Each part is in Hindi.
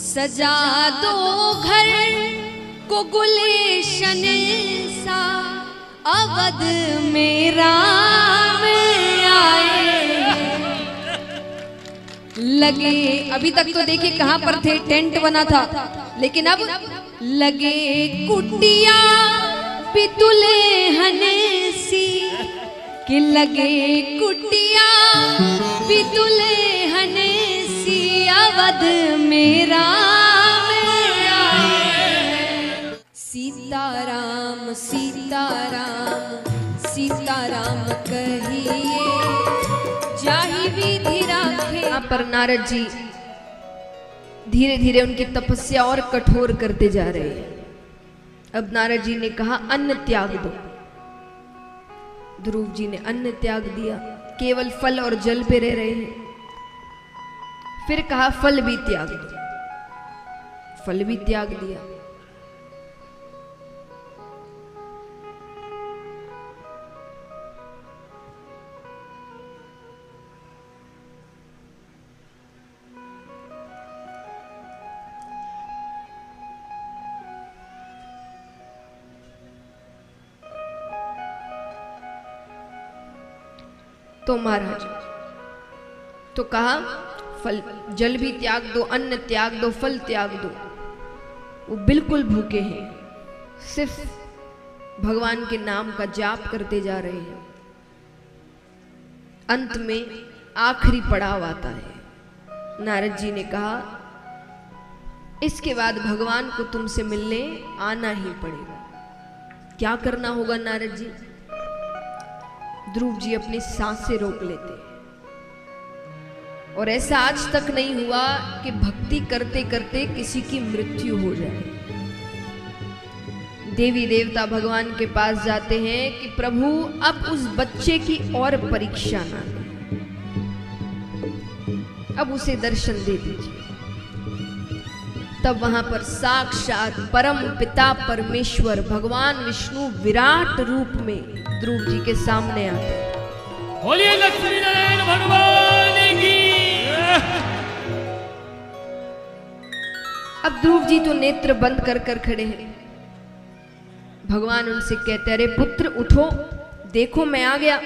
सजा दो घर को गुलेशन सा। अवध मेरा आए। लगे, अभी तक तो देखिए कहाँ पर थे, टेंट बना था। लेकिन अब लगे कुटिया पितुले हनेसी। कि लगे कुटिया पितुले अवध मेरा मेरा सीताराम सीताराम सीताराम कहिए, जाहि विधि राखे। पर नारद जी धीरे धीरे उनकी तपस्या और कठोर करते जा रहे हैं। अब नारद जी ने कहा, अन्न त्याग दो। ध्रुव जी ने अन्न त्याग दिया। केवल फल और जल पे रह रहे हैं। फिर कहा फल भी त्याग दो। फल भी त्याग दिया। तो महाराज तो कहा फल, जल भी त्याग दो, अन्न त्याग दो, फल त्याग दो। वो बिल्कुल भूखे हैं। सिर्फ़ भगवान के नाम का जाप करते जा रहे हैं। अंत में आखिरी पड़ाव आता है। नारद जी ने कहा, इसके बाद भगवान को तुमसे मिलने आना ही पड़ेगा। क्या करना होगा नारद जी? ध्रुव जी अपनी साँसें रोक लेते हैं। और ऐसा आज तक नहीं हुआ कि भक्ति करते करते किसी की मृत्यु हो जाए। देवी देवता भगवान के पास जाते हैं कि प्रभु, अब उस बच्चे की और परीक्षा ना ले अब उसे दर्शन दे दीजिए। तब वहाँ पर साक्षात परम पिता परमेश्वर भगवान विष्णु विराट रूप में ध्रुव जी के सामने आते बोलिए, लक्ष्मी नारायण भगवान! अब ध्रुव जी तो नेत्र बंद कर कर खड़े हैं। भगवान उनसे कहते, अरे पुत्र, उठो, देखो मैं आ गया।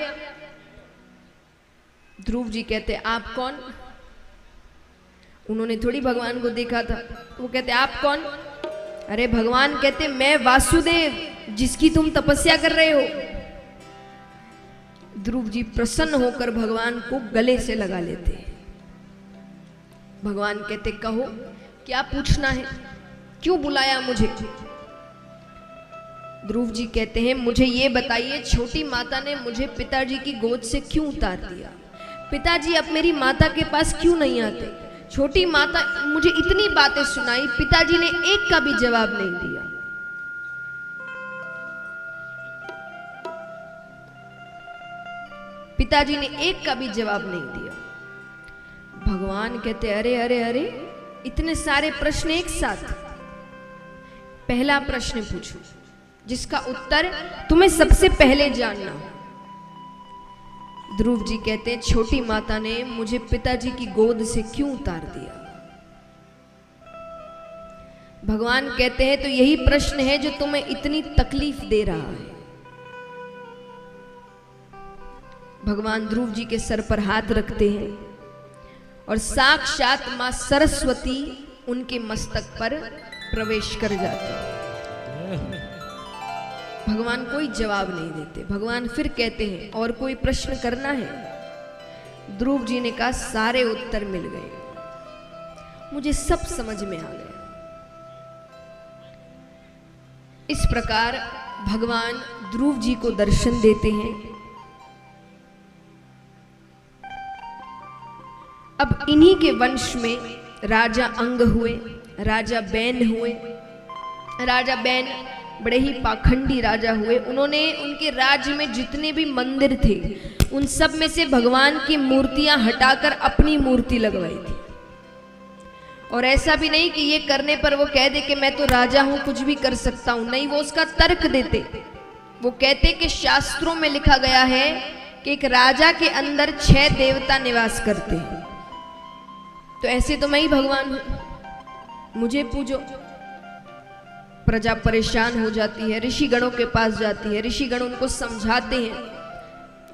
ध्रुव जी कहते, आप कौन? उन्होंने थोड़ी भगवान को देखा था। वो कहते, आप कौन? अरे भगवान कहते, मैं वासुदेव, जिसकी तुम तपस्या कर रहे हो। ध्रुव जी प्रसन्न होकर भगवान को गले से लगा लेते। भगवान कहते, कहो क्या पूछना है? क्यों बुलाया मुझे? ध्रुव जी कहते हैं, मुझे ये बताइए, छोटी माता ने मुझे पिताजी की गोद से क्यों उतार दिया? पिताजी, अब मेरी माता के पास क्यों नहीं आते? छोटी माता, मुझे इतनी बातें सुनाई, पिताजी ने एक का भी जवाब नहीं दिया। पिताजी ने एक का भी जवाब नहीं दिया। भगवान कहते, अरे अरे अरे इतने सारे प्रश्न एक साथ। पहला प्रश्न पूछो, जिसका उत्तर तुम्हें सबसे पहले जानना। ध्रुव जी कहते हैं, छोटी माता ने मुझे पिताजी की गोद से क्यों उतार दिया? भगवान कहते हैं तो यही प्रश्न है जो तुम्हें इतनी तकलीफ़ दे रहा है। भगवान ध्रुव जी के सर पर हाथ रखते हैं। और साक्षात माँ सरस्वती उनके मस्तक पर प्रवेश कर जाते। भगवान कोई जवाब नहीं देते। भगवान फिर कहते हैं, और कोई प्रश्न करना है? ध्रुव जी ने कहा, सारे उत्तर मिल गए। मुझे सब समझ में आ गया। इस प्रकार भगवान ध्रुव जी को दर्शन देते हैं। अब इन्हीं के वंश में राजा अंग हुए, राजा बैन हुए। राजा बैन बड़े ही पाखंडी राजा हुए। उन्होंने उनके राज्य में जितने भी मंदिर थे, उन सब में से भगवान की मूर्तियाँ हटाकर अपनी मूर्ति लगवाई थी। और ऐसा भी नहीं कि ये करने पर वो कह दे कि मैं तो राजा हूँ, कुछ भी कर सकता हूँ। नहीं, वो उसका तर्क देते। वो कहते कि शास्त्रों में लिखा गया है कि एक राजा के अंदर छह देवता निवास करते हैं। तो ऐसे तो मैं ही भगवान हूँ। मुझे पूजो। प्रजा परेशान हो जाती है ऋषि गणों के पास जाती है ऋषि गण उनको समझाते हैं।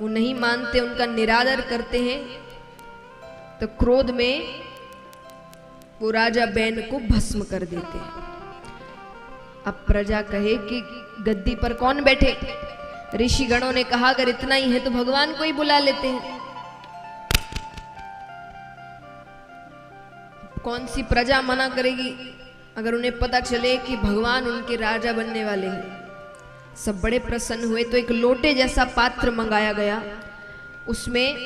वो नहीं मानते, उनका निरादर करते हैं। तो क्रोध में वो राजा बैन को भस्म कर देते हैं। अब प्रजा कहे कि गद्दी पर कौन बैठे? ऋषि गणों ने कहा, अगर इतना ही है तो भगवान को ही बुला लेते हैं। कौन सी प्रजा मना करेगी अगर उन्हें पता चले कि भगवान उनके राजा बनने वाले हैं? सब बड़े प्रसन्न हुए तो एक लोटे जैसा पात्र मंगाया गया। उसमें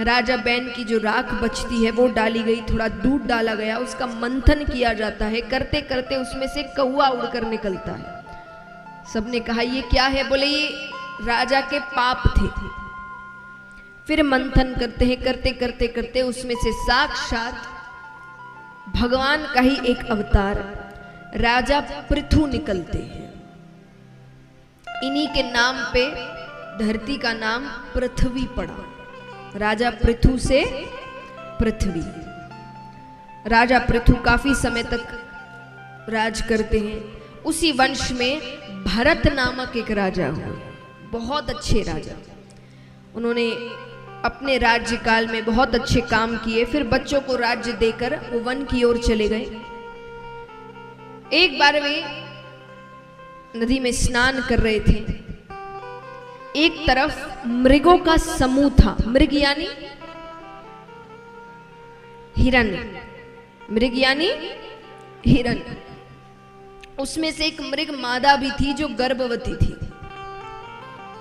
राजा बैन की जो राख बचती है, वो डाली गई, थोड़ा दूध डाला गया, उसका मंथन किया जाता है। करते करते उसमें से कौआ उड़कर निकलता है। सबने कहा, ये क्या है? बोले, ये राजा के पाप थे। फिर मंथन करते हैं करते करते करते उसमें से साक्षात भगवान का ही एक अवतार, राजा पृथु निकलते हैं। इन्हीं के नाम पे धरती का नाम पृथ्वी पड़ा। राजा पृथु से पृथ्वी। राजा पृथु काफ़ी समय तक राज करते हैं। उसी वंश में भरत नामक एक राजा हुए। बहुत अच्छे राजा। उन्होंने अपने राज्य काल में बहुत अच्छे काम किए, फिर बच्चों को राज्य देकर वो वन की ओर चले गए। एक बार वे नदी में स्नान कर रहे थे। एक तरफ़ मृगों का समूह था। मृग यानी हिरण मृग यानी हिरण उसमें से एक मृग मादा भी थी जो गर्भवती थी।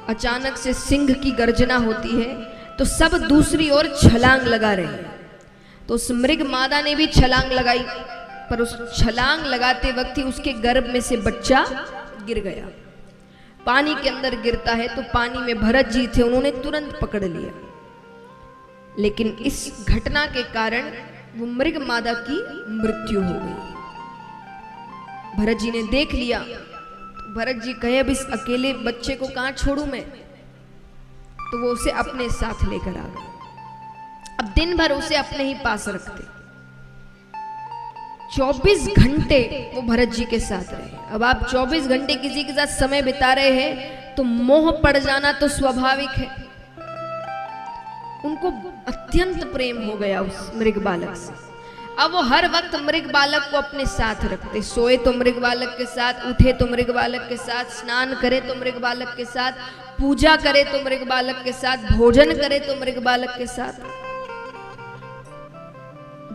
अचानक से सिंह की गर्जना होती है। तो सब दूसरी ओर छलांग लगा रहे। तो उस मृग मादा ने भी छलांग लगाई, पर उस छलांग लगाते वक्त ही उसके गर्भ में से बच्चा गिर गया। पानी के अंदर गिरता है तो पानी में भरत जी थे, उन्होंने तुरंत पकड़ लिया। लेकिन इस घटना के कारण वो मृग मादा की मृत्यु हो गई। भरत जी ने देख लिया। तो भरत जी कहे, अब इस अकेले बच्चे को कहाँ छोड़ू मैं? तो वो उसे अपने साथ लेकर आ गए। अब दिन भर उसे अपने ही पास रखते। 24 घंटे वो भरत जी के साथ रहे। अब आप 24 घंटे किसी के साथ समय बिता रहे हैं तो मोह पड़ जाना तो स्वाभाविक है। उनको अत्यंत प्रेम हो गया उस मृग बालक से। अब वो हर वक्त मृग बालक को अपने साथ रखते। सोए तो मृग बालक के साथ, उठे तो मृग बालक के साथ, स्नान करे तो मृग बालक के साथ पूजा करे तो मृग बालक के साथ, भोजन करे तो मृग बालक के साथ।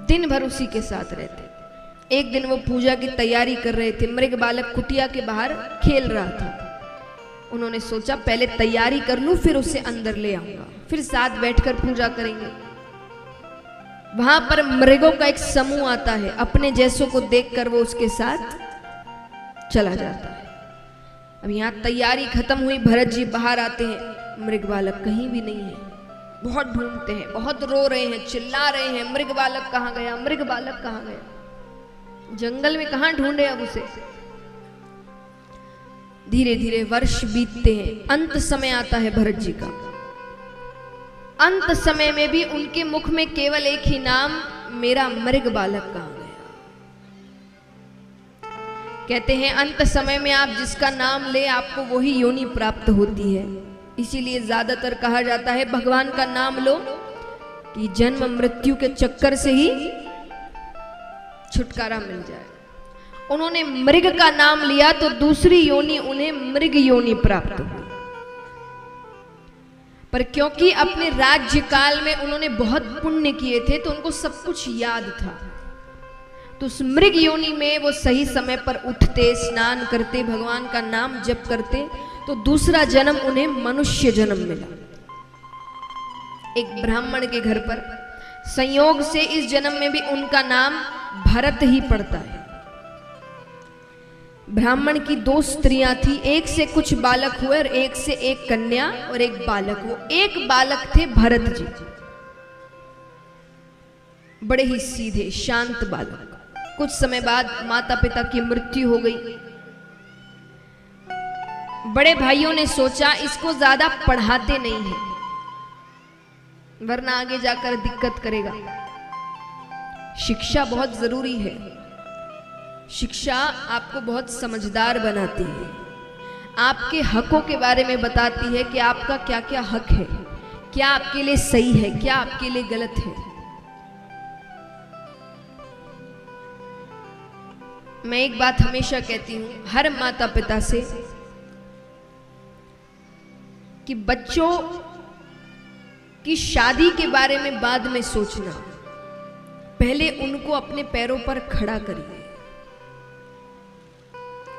दिन भर उसी के साथ रहते। एक दिन वो पूजा की तैयारी कर रहे थे। मृग बालक कुटिया के बाहर खेल रहा था। उन्होंने सोचा, पहले तैयारी कर लूँ, फिर उसे अंदर ले आऊँगा। फिर साथ बैठकर पूजा करेंगे। वहाँ पर मृगों का एक समूह आता है। अपने जैसों को देखकर वो उसके साथ चला जाता है। अब यहाँ तैयारी खत्म हुई, भरत जी बाहर आते हैं। मृग बालक कहीं भी नहीं है। बहुत ढूंढते हैं, बहुत रो रहे हैं, चिल्ला रहे हैं, मृग बालक कहाँ गया, मृग बालक कहाँ गया? जंगल में कहा ढूंढे अब उसे? धीरे धीरे वर्ष बीतते हैं, अंत समय आता है भरत जी का। अंत समय में भी उनके मुख में केवल एक ही नाम, मेरा मृग बालक गया कहते हैं, अंत समय में आप जिसका नाम ले, आपको वही योनि प्राप्त होती है। इसीलिए ज़्यादातर कहा जाता है, भगवान का नाम लो कि जन्म मृत्यु के चक्कर से ही छुटकारा मिल जाए। उन्होंने मृग का नाम लिया तो दूसरी योनि उन्हें मृग योनि प्राप्त हुई। पर क्योंकि अपने राज्य काल में उन्होंने बहुत पुण्य किए थे तो उनको सब कुछ याद था। तो मृग योनि में वो सही समय पर उठते, स्नान करते, भगवान का नाम जप करते तो दूसरा जन्म उन्हें मनुष्य जन्म मिला। एक ब्राह्मण के घर पर संयोग से इस जन्म में भी उनका नाम भरत ही पड़ता है। ब्राह्मण की दो स्त्रियाँ थी, एक से कुछ बालक हुए और एक से एक कन्या और एक बालक वो एक बालक थे भरत जी। बड़े ही सीधे, शांत बालक। कुछ समय बाद माता पिता की मृत्यु हो गई। बड़े भाइयों ने सोचा, इसको ज़्यादा पढ़ाते नहीं है, वरना आगे जाकर दिक्कत करेगा। शिक्षा बहुत ज़रूरी है। शिक्षा आपको बहुत समझदार बनाती है। आपके हकों के बारे में बताती है कि आपका क्या क्या हक है, क्या आपके लिए सही है, क्या आपके लिए गलत है। मैं एक बात हमेशा कहती हूँ, हर माता पिता से, कि बच्चों की शादी के बारे में बाद में सोचना। पहले उनको अपने पैरों पर खड़ा करिए।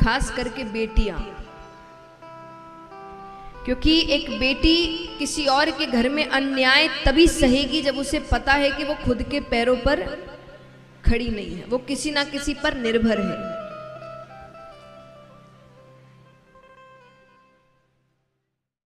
खास करके बेटियाँ। क्योंकि एक बेटी किसी और के घर में अन्याय तभी सहेगी जब उसे पता है कि वो खुद के पैरों पर खड़ी नहीं है। वो किसी ना किसी पर निर्भर है।